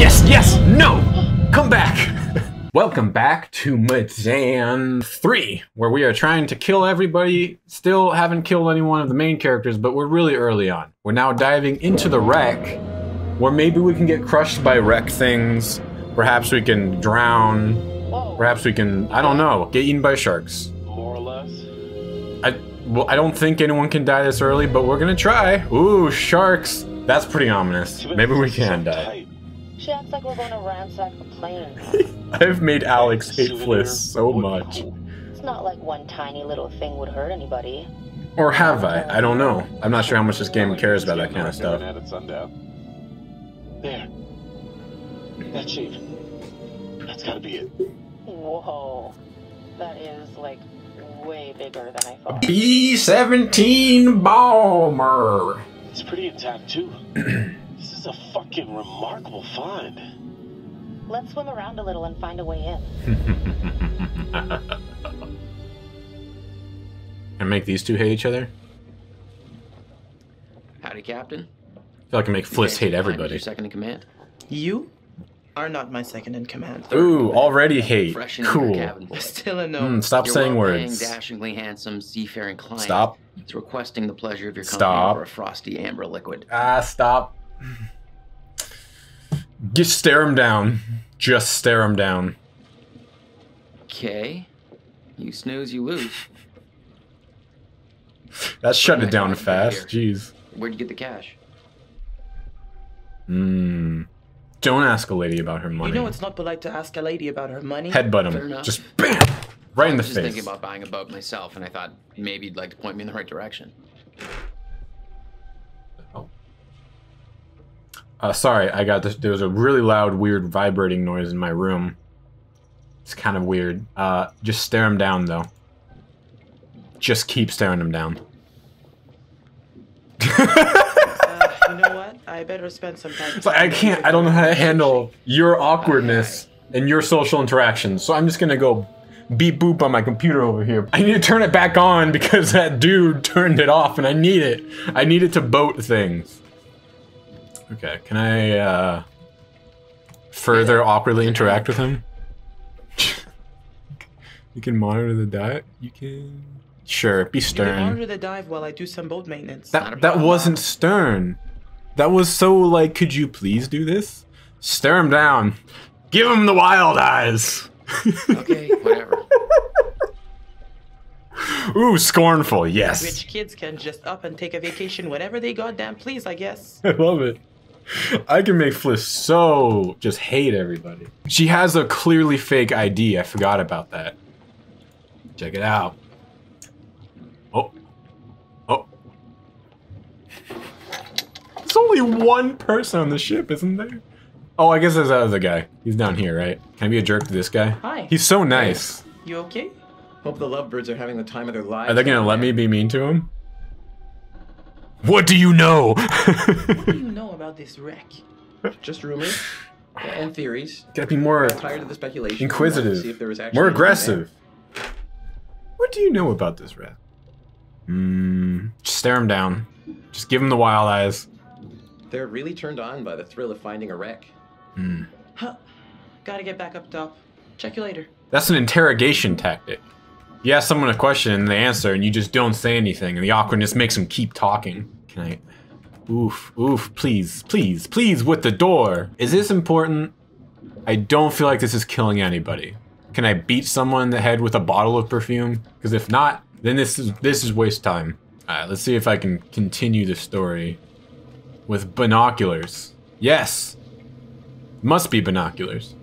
Yes, yes, no! Come back! Welcome back to Medan 3, where we are trying to kill everybody. Still haven't killed any one of the main characters, but we're really early on. We're now diving into the wreck, where maybe we can get crushed by wreck things. Perhaps we can drown. Perhaps we can, I don't know, get eaten by sharks. More or less. I, well, I don't think anyone can die this early, but we're gonna try. Ooh, sharks. That's pretty ominous. Maybe we can die. Tight. She acts like we're going to ransack the plane. I've made Alex hate Souvenir Fliss so much. It's not like one tiny little thing would hurt anybody. Or have I? I don't know. I'm not sure how much this game cares about that kind of stuff. At sundown. There. That shape. That's gotta be it. Whoa. That is like way bigger than I thought. B-17 bomber. It's pretty intact too. this is a fucking remarkable find. Let's swim around a little and find a way in. and make these two hate each other? Howdy, Captain. I feel like I can make Fliss hate Your everybody. second in command. You are not my second in command. Ooh, already hate. Fresh Cool. cabin. Still a no. Mm, stop Your saying words. dashingly handsome, seafaring client Stop. It's requesting the pleasure of your company Stop. for a frosty amber liquid. Ah, stop. Just stare him down. Just stare him down. Okay. You snooze, you lose. That shut it down fast. Jeez. Where'd you get the cash? Hmm. Don't ask a lady about her money. You know it's not polite to ask a lady about her money. Headbutt Fair him. enough. Just bam! Right in I the was just face. thinking about buying a boat myself, and I thought maybe you'd like to point me in the right direction. Uh, sorry, I got this. There was a really loud, weird vibrating noise in my room. It's kind of weird. Uh, just stare him down, though. Just keep staring him down. Uh, you know what? I better spend some time. It's like, I can't. I don't know how to handle your awkwardness and your social interactions. So I'm just gonna go beep boop on my computer over here. I need to turn it back on because that dude turned it off, and I need it. I need it to boat things. Okay, can I uh, further awkwardly interact with him? you can monitor the diet. You can. Sure, be You can stern. monitor the dive while I do some boat maintenance. That that wasn't stern. That was so like, could you please do this? Stare him down. Give him the wild eyes. Okay, whatever. Ooh, scornful. Yes. Rich kids can just up and take a vacation whenever they goddamn please, I guess. I love it. I can make Fliss so just hate everybody. She has a clearly fake ID. I forgot about that. Check it out. Oh. Oh. There's only one person on the ship, isn't there? Oh, I guess there's that other guy. He's down here, right? Can I be a jerk to this guy? Hi. He's so nice. You okay? Hope the lovebirds are having the time of their lives. Are they gonna let me be mean to him? What do you know? What do you know about this wreck? Just rumors and theories. Gotta be more I'm tired of the speculation. Inquisitive. I wanted to See if there was actually More anything aggressive. What do you know about this wreck? Hmm. Just stare him down. Just give him the wild eyes. They're really turned on by the thrill of finding a wreck. Hmm. Huh. Gotta get back up top. Check you later. That's an interrogation tactic. You ask someone a question and they answer, and you just don't say anything, and the awkwardness makes them keep talking. Can I? Oof, oof, please, please, please, with the door. Is this important? I don't feel like this is killing anybody. Can I beat someone in the head with a bottle of perfume? Because if not, then this is this is waste time. Alright, let's see if I can continue the story with binoculars. Yes! Must be binoculars.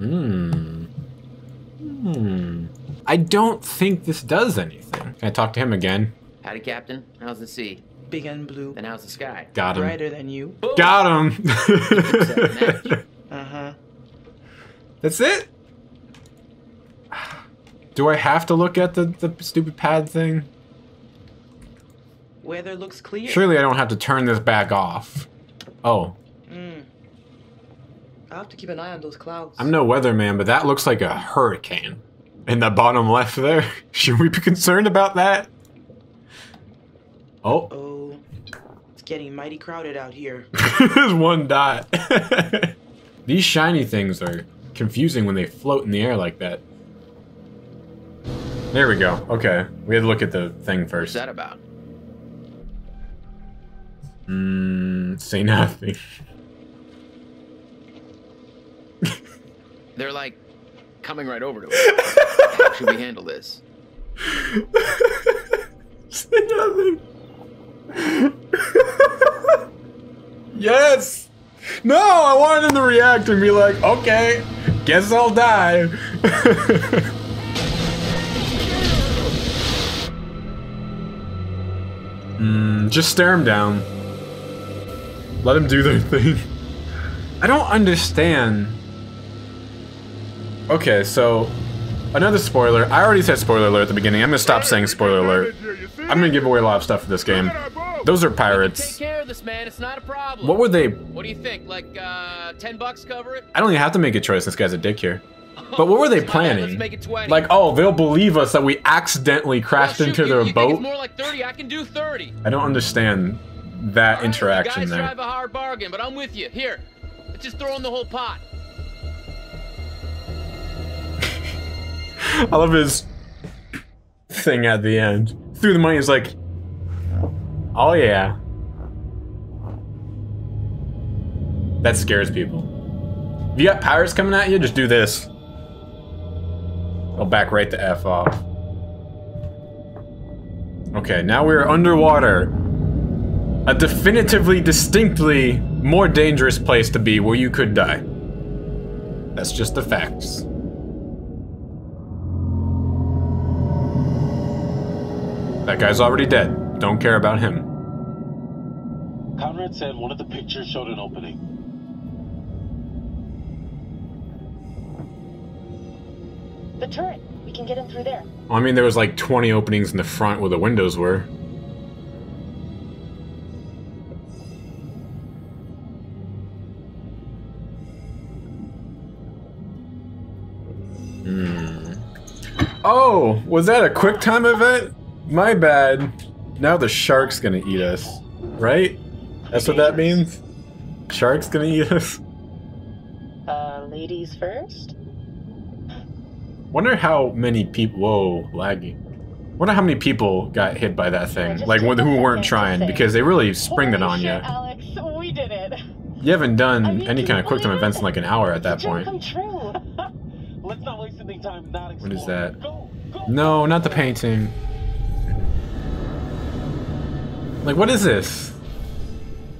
Hmm. Hmm. I don't think this does anything. Can I talk to him again? Howdy, Captain. How's the sea? Big and blue. Then how's the sky? Got him. Brighter than you. Got him. Uh huh. That's it. Do I have to look at the, the stupid pad thing? Weather looks clear. Surely I don't have to turn this back off. Oh. I'll have to keep an eye on those clouds. I'm no weatherman, but that looks like a hurricane. In the bottom left there. Should we be concerned about that? Oh, Oh. It's Getting mighty crowded out here. There's one dot. These shiny things are confusing when they float in the air like that. There we go. Okay. We had to look at the thing first. What's that about? Mm, say nothing. They're like coming right over to us. How should we handle this? say nothing. yes! No, I wanted him to react and be like, okay, guess I'll die. mm, just stare him down. Let him do their thing. I don't understand. Okay, so another spoiler. I already said spoiler alert at the beginning. I'm gonna stop saying spoiler alert. I'm gonna give away a lot of stuff for this game. Those are pirates. Take care of this, man. It's not a problem. What were they? What do you think? Like, uh, 10 bucks cover it? I don't even have to make a choice. This guy's a dick here. But what were they planning? make it 20. Like, oh, they'll believe us that we accidentally Well, crashed shoot, into you- their you think boat. More like 30. I can do 30. I don't understand that right, interaction you guys there. drive a hard bargain, but I'm with you. Here, let's just throw in the whole pot. I love his thing at the end. Through the money is like, oh yeah. That scares people. If you got pirates coming at you, just do this. I'll back right the F off. Okay, now we're underwater. A definitively, distinctly more dangerous place to be where you could die. That's just the facts. That guy's already dead. Don't care about him. Conrad said one of the pictures showed an opening. The turret. We can get in through there. Well, I mean, there was like 20 openings in the front where the windows were. Hmm. Oh, was that a quick time event? My bad. Now the shark's gonna eat us, right? That's what that means? Shark's gonna eat us? Uh, ladies first? Wonder how many people. Whoa, laggy. Wonder how many people got hit by that thing, like who weren't trying, because they really springed it on you. Alex, we did it. You haven't done I mean, any kind of quick time events in like an hour at that It's a dream point. come true. Let's not waste any time not What is that? Go, go. No, not the painting. Like, what is this?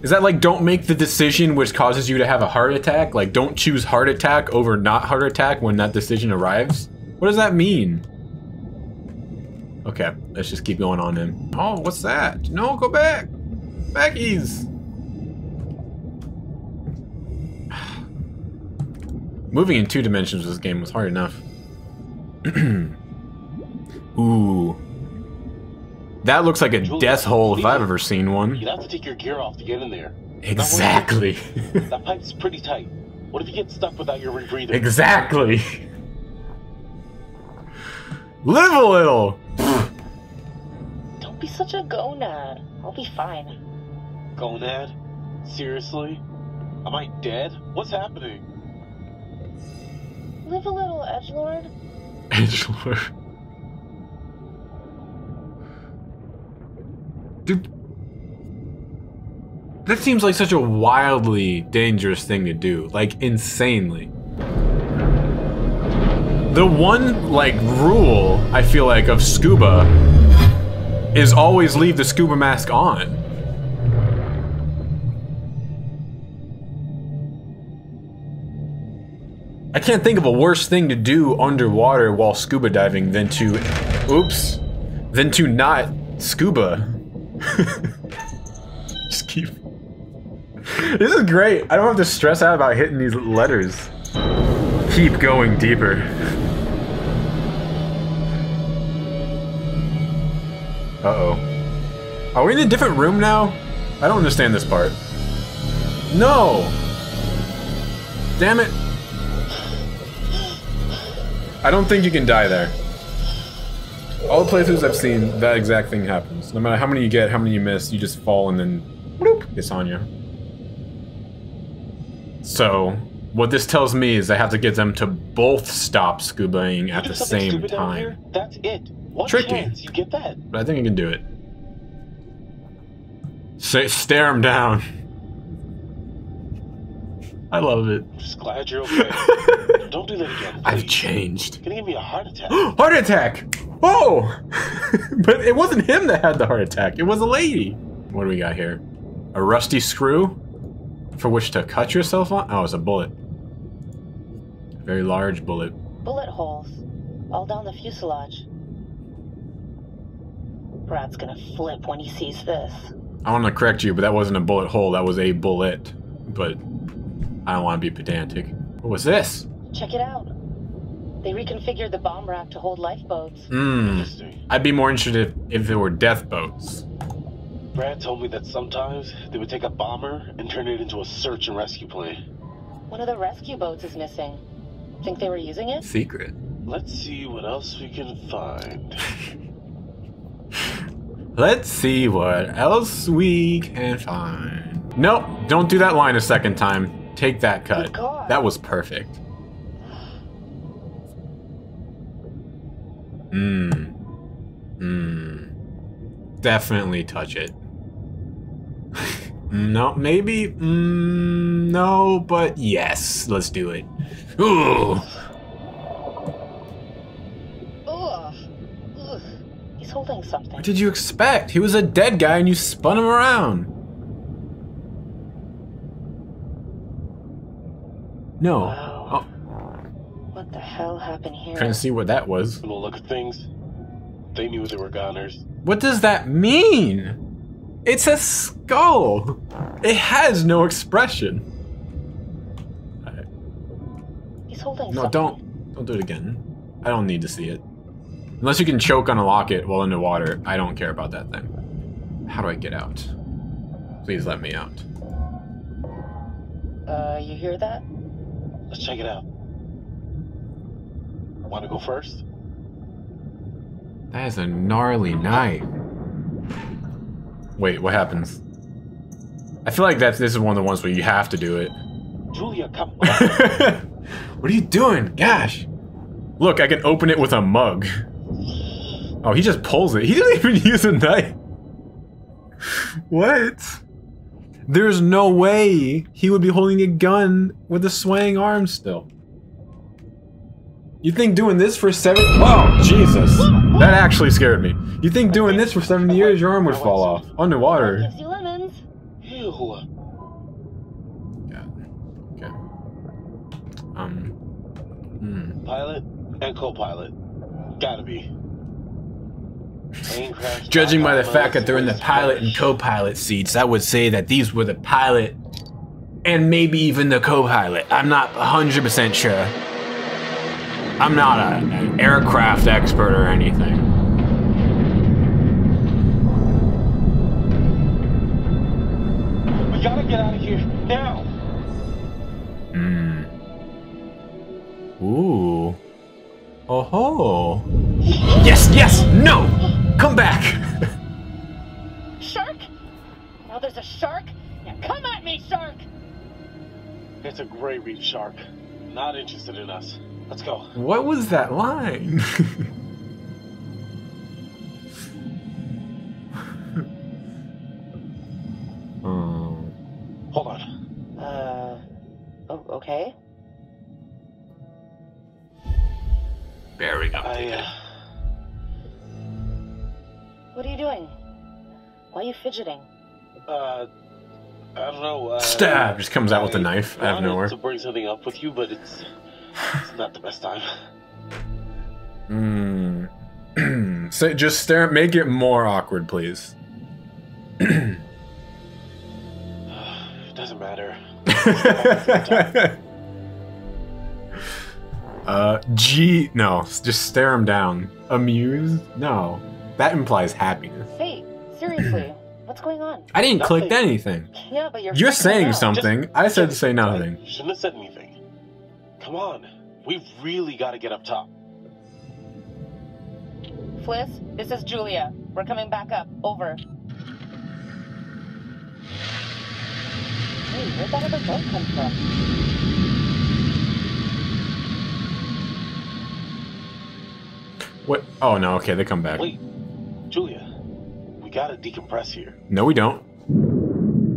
Is that like don't make the decision which causes you to have a heart attack? Like, don't choose heart attack over not heart attack when that decision arrives? What does that mean? Okay, let's just keep going on in. Oh, what's that? No, go back. Backies. Moving in two dimensions of this game was hard enough. Ooh. That looks like a Julia, death hole if I've ever seen one. You'd have to take your gear off to get in there. Exactly. That pipe's pretty tight. What if you get stuck without your rebreather? exactly. Live a little. Don't be such a gonad. I'll be fine. Gonad? Seriously? Am I dead? What's happening? Live a little, Edgelord. Edgelord. Dude. That seems like such a wildly dangerous thing to do. Like, insanely. The one, like, rule, I feel like, of scuba is always leave the scuba mask on. I can't think of a worse thing to do underwater while scuba diving than to, oops, than to not scuba. Just keep. This is great. I don't have to stress out about hitting these letters. Keep going deeper. Uh oh. Are we in a different room now? I don't understand this part. No! Damn it. I don't think you can die there. All the playthroughs I've seen, that exact thing happens. No matter how many you get, how many you miss, you just fall and then. Bloop. It's Anya. So, what this tells me is I have to get them to both stop scubaing at the same time. That's it. One Tricky. chance, you get that. But I think I can do it. Say, stare him down. I love it. I'm just glad you're okay. Don't do that again. I've please. changed. Gonna give me a heart attack. heart attack! Whoa! Oh! but it wasn't him that had the heart attack. It was a lady. What do we got here? A rusty screw? For which to cut yourself on? Oh, it's a bullet. A very large bullet. Bullet holes. All down the fuselage. Brad's gonna flip when he sees this. I want to correct you, but that wasn't a bullet hole. That was a bullet. But I don't want to be pedantic. What was this? Check it out. They reconfigured the bomb rack to hold lifeboats. Hmm. I'd be more interested if there were death boats. Brad told me that sometimes they would take a bomber and turn it into a search and rescue plane. One of the rescue boats is missing. Think they were using it? Secret. Let's see what else we can find. Let's see what else we can find. Nope, don't do that line a second time. Take that cut. That was perfect. Mmm. Mmm. Definitely touch it. no, maybe. Mm, no, but yes. Let's do it. Ooh. Ugh. Ugh. He's holding something. What did you expect? He was a dead guy and you spun him around. No. Hell happened here? trying to see what that was. From the look of things, they knew they were goners. What does that mean? It's a skull. It has no expression. He's holding No, something. don't. Don't do it again. I don't need to see it. Unless you can choke on a locket while underwater, I don't care about that thing. How do I get out? Please let me out. Uh, you hear that? Let's check it out. Want to go first? That is a gnarly knife. Wait, what happens? I feel like that's this is one of the ones where you have to do it. Julia, come on. what are you doing? Gosh. Look, I can open it with a mug. Oh, he just pulls it. He didn't even use a knife. What? There's no way he would be holding a gun with a swaying arm still. You think doing this for seven? Oh, Jesus. That actually scared me. You think doing this for 70 years, your arm would fall off underwater? Gives you lemons. Ew. Okay. Um. Hmm. Pilot and co-pilot. Gotta be. Judging by the fact that they're in the pilot and co-pilot seats, I would say that these were the pilot and maybe even the co-pilot. I'm not 100% sure. I'm not a, an aircraft expert or anything. We gotta get out of here now. Hmm. Ooh. Oh ho. Yes, yes, no! Come back! Shark? Now there's a shark? Now come at me, shark! It's a gray reef shark. Not interested in us. Let's go. what was that line? Hmm. Hold on. Uh, oh, okay. Very I, uh, What are you doing? Why are you fidgeting? uh, I don't know. Uh, Stab! Just comes out with a knife out of wanted nowhere. to bring something up with you, but it's, it's not the best time. Hmm. so just stare. Make it more awkward, please. It doesn't matter. uh, G. No, just stare him down. Amused? No, that implies happiness. Hey, seriously, what's going on? I didn't click anything. Yeah, but you're. You're saying out. something. I said to say nothing. Shouldn't have said anything. Come on. We've really got to get up top. Fliss, this is Julia. We're coming back up. Over. Hey, Where'd that other boat come from? What? Oh no. Okay, they come back. Wait, Julia, we gotta decompress here. No, we don't.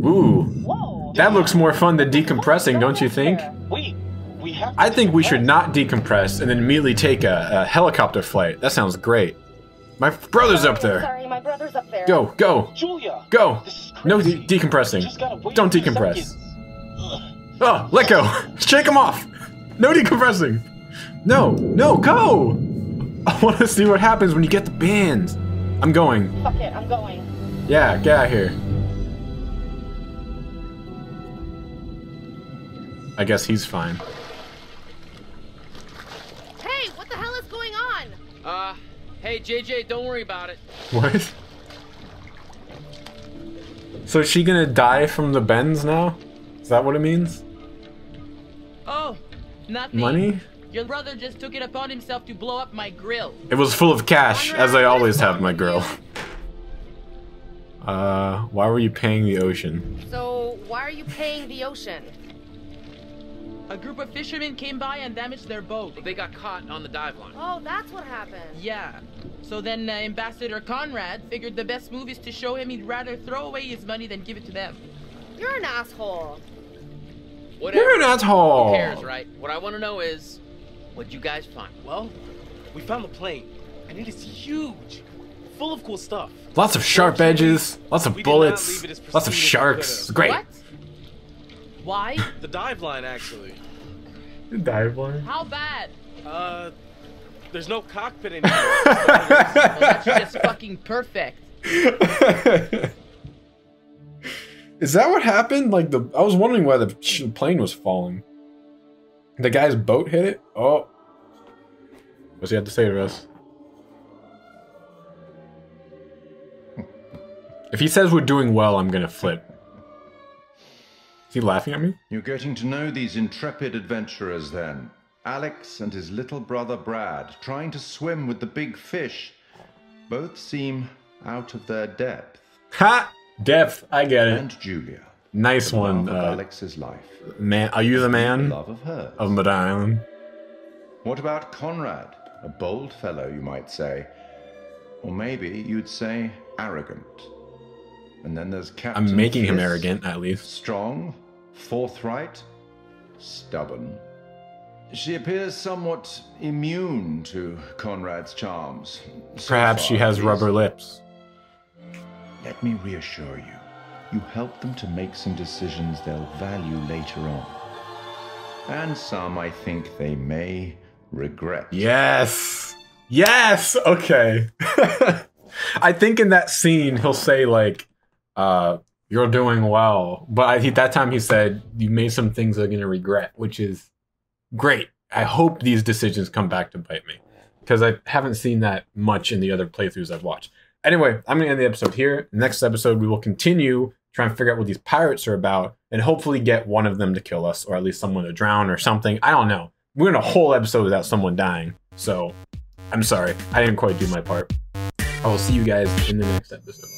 Ooh, Whoa! that looks more fun than decompressing, don't you think? Wait, we have. To I think we should not decompress and then immediately take a, a helicopter flight. That sounds great. My brother's up there. Sorry, my brother's up there. Go, go, Julia, go. No de- decompressing. Just gotta wait Don't decompress. Oh, let go. Shake him off. No decompressing. No, no, go. I want to see what happens when you get the bends. I'm going. Fuck it, I'm going. Yeah, get out of here. I guess he's fine. Hey, what the hell is going on? Uh, hey JJ, don't worry about it. What? So is she gonna die from the bends now? Is that what it means? Oh, nothing. Money? Your brother just took it upon himself to blow up my grill. It was full of cash, as I always have my grill. Uh, why were you paying the ocean? So, why are you paying the ocean? A group of fishermen came by and damaged their boat. They got caught on the dive line. Oh, that's what happened. Yeah. So then uh, Ambassador Conrad figured the best move is to show him he'd rather throw away his money than give it to them. You're an asshole. Whatever. You're an asshole. Who cares, right? What I want to know is, what'd you guys find? Well, we found the plane, and it is huge, full of cool stuff. Lots of sharp edges, lots of We bullets, leave it as lots of pristine as we sharks. great. What? Why? The dive line, actually. The dive line. How bad? Uh, there's no cockpit anymore. Well, that's just fucking perfect. Is that what happened? Like the I was wondering why the plane was falling. The guy's boat hit it. Oh, what's he have to say to us? If he says we're doing well, I'm gonna flip. He laughing at me? You're getting to know these intrepid adventurers then. Alex and his little brother Brad, trying to swim with the big fish. Both seem out of their depth. Ha! Depth. I get it. And Julia, Nice one, love of uh, Alex's life, man. Are you the the man love of hers. of Mud Island? What about Conrad? A bold fellow, you might say. Or maybe you'd say arrogant. And then there's Captain I'm making him arrogant, at least. Strong, forthright, stubborn. She appears somewhat immune to Conrad's charms. So Perhaps she has rubber lips. Let me reassure you. You help them to make some decisions they'll value later on. And some I think they may regret. Yes. Yes. Okay. I think in that scene he'll say like, uh, "You're doing well," but I, that time he said, "You made some things I'm gonna regret," which is great. I hope these decisions come back to bite me because I haven't seen that much in the other playthroughs I've watched. Anyway, I'm gonna end the episode here. Next episode, we will continue trying to figure out what these pirates are about and hopefully get one of them to kill us or at least someone to drown or something. I don't know. We're in a whole episode without someone dying. So I'm sorry. I didn't quite do my part. I will see you guys in the next episode.